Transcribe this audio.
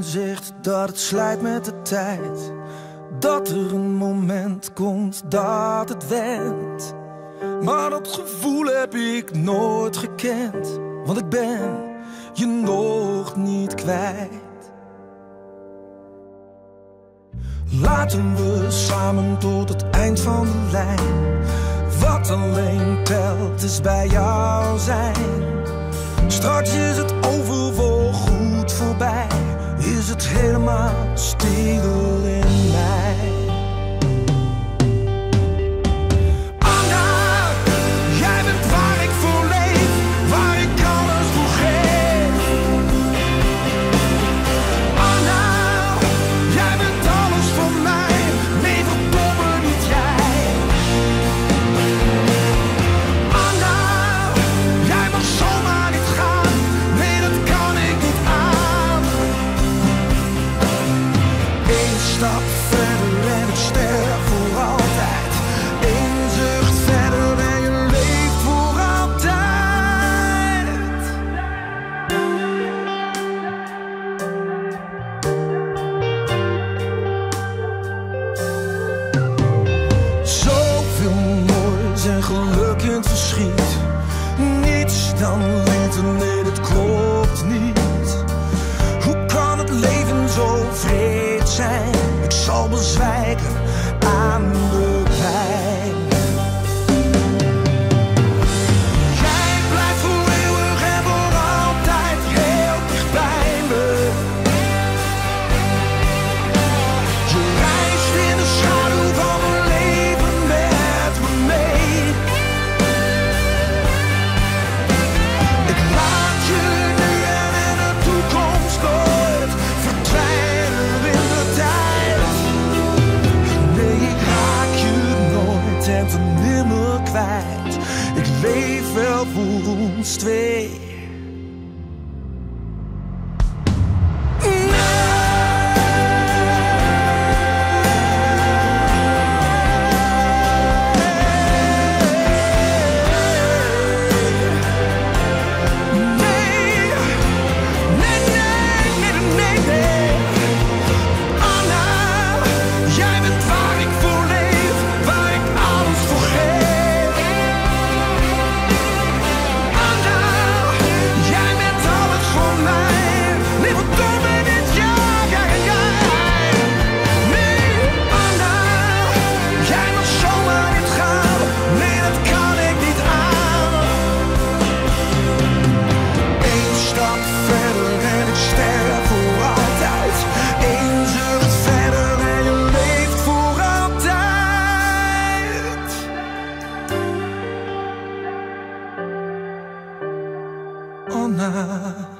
zegt dat het slijt met de tijd. Dat er een moment komt dat het wendt. Maar dat gevoel heb ik nooit gekend. Want ik ben je nog niet kwijt. Laten we samen tot het eind van de lijn. Wat alleen telt is bij jou zijn. Straks is het over goed voorbij. Is het helemaal stil in ik sterf voor altijd. Eén verder en je leeft voor altijd. Zoveel moois en geluk in verschiet. Niets dan liefde, nee, dat klopt niet. Zal bezwijken aan de kwijt. Ik leef wel voor ons twee. all night.